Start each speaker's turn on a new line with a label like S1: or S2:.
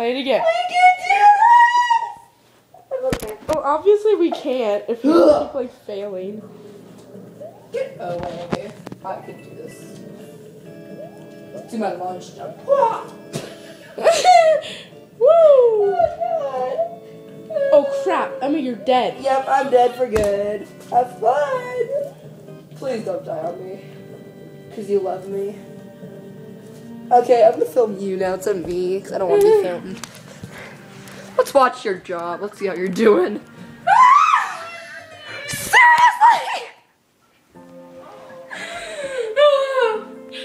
S1: Play it again.
S2: We can do this! I'm okay.
S1: Oh, obviously we can't if we keep like failing.
S2: Get away. I can do this. Do my lunge jump.
S1: Woo!
S2: Oh,
S1: Oh crap, Emma, you're dead.
S2: Yep, I'm dead for good. Have fun. Please don't die on me. Because you love me. Okay, I'm gonna film you now. It's on me, because I don't want to be filmed. Let's watch your job. Let's see how you're doing.